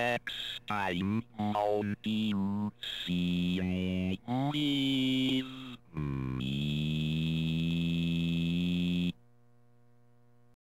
Next time you see